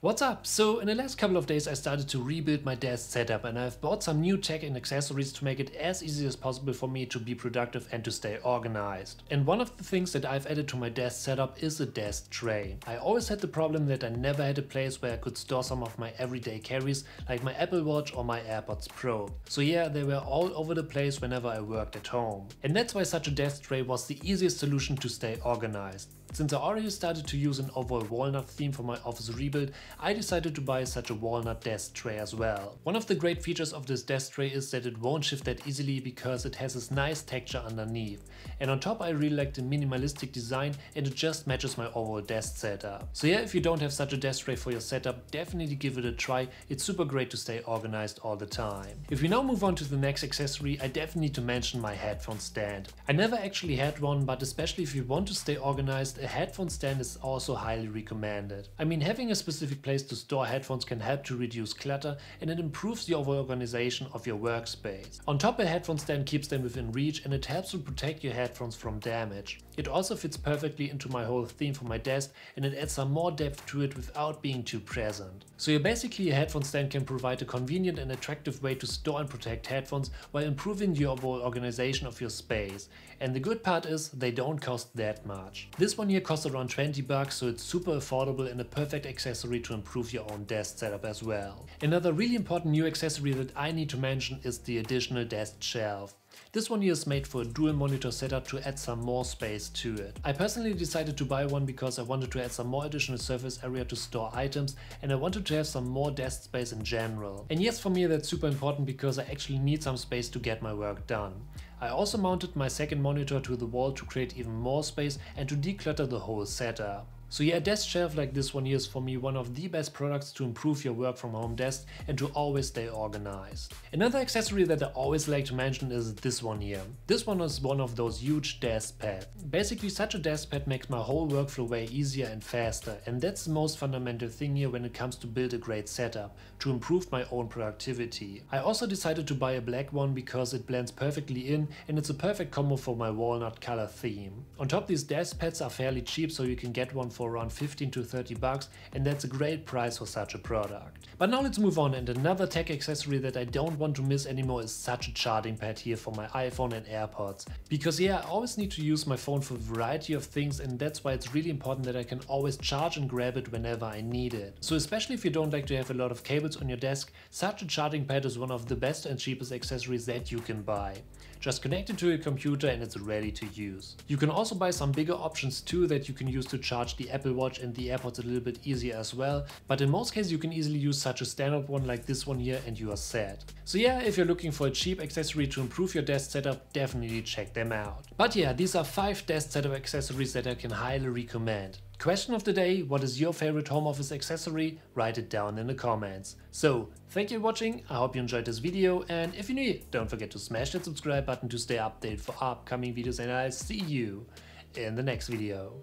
What's up? So in the last couple of days I started to rebuild my desk setup and I've bought some new tech and accessories to make it as easy as possible for me to be productive and to stay organized. And one of the things that I've added to my desk setup is a desk tray. I always had the problem that I never had a place where I could store some of my everyday carries like my Apple Watch or my AirPods Pro. So yeah, they were all over the place whenever I worked at home. And that's why such a desk tray was the easiest solution to stay organized. Since I already started to use an overall walnut theme for my office rebuild, I decided to buy such a walnut desk tray as well. One of the great features of this desk tray is that it won't shift that easily because it has this nice texture underneath. And on top I really like the minimalistic design and it just matches my overall desk setup. So yeah, if you don't have such a desk tray for your setup, definitely give it a try. It's super great to stay organized all the time. If we now move on to the next accessory, I definitely need to mention my headphone stand. I never actually had one, but especially if you want to stay organized, a headphone stand is also highly recommended. I mean having a specific place to store headphones can help to reduce clutter and it improves the overall organization of your workspace. On top a headphone stand keeps them within reach and it helps to protect your headphones from damage. It also fits perfectly into my whole theme for my desk and it adds some more depth to it without being too present. So yeah, basically a headphone stand can provide a convenient and attractive way to store and protect headphones while improving the overall organization of your space. And the good part is they don't cost that much. This one here costs around 20 bucks so it's super affordable and a perfect accessory to improve your own desk setup as well. Another really important new accessory that I need to mention is the additional desk shelf. This one here is made for a dual monitor setup to add some more space to it. I personally decided to buy one because I wanted to add some more additional surface area to store items and I wanted to have some more desk space in general. And yes, for me that's super important because I actually need some space to get my work done. I also mounted my second monitor to the wall to create even more space and to declutter the whole setup. So yeah, a desk shelf like this one here is for me one of the best products to improve your work from home desk and to always stay organized. Another accessory that I always like to mention is this one here. This one is one of those huge desk pads. Basically such a desk pad makes my whole workflow way easier and faster and that's the most fundamental thing here when it comes to build a great setup, to improve my own productivity. I also decided to buy a black one because it blends perfectly in and it's a perfect combo for my walnut color theme. On top these desk pads are fairly cheap so you can get one for around 15 to 30 bucks and that's a great price for such a product. But now let's move on and another tech accessory that I don't want to miss anymore is such a charging pad here for my iPhone and AirPods. Because yeah, I always need to use my phone for a variety of things and that's why it's really important that I can always charge and grab it whenever I need it. So especially if you don't like to have a lot of cables on your desk, such a charging pad is one of the best and cheapest accessories that you can buy. Just connect it to your computer and it's ready to use. You can also buy some bigger options too that you can use to charge the Apple Watch and the AirPods a little bit easier as well, but in most cases you can easily use such a standard one like this one here and you are set. So yeah, if you're looking for a cheap accessory to improve your desk setup, definitely check them out. But yeah, these are 5 desk setup accessories that I can highly recommend. Question of the day, what is your favorite home office accessory? Write it down in the comments. So, thank you for watching, I hope you enjoyed this video and if you're new, don't forget to smash that subscribe button to stay updated for upcoming videos and I'll see you in the next video.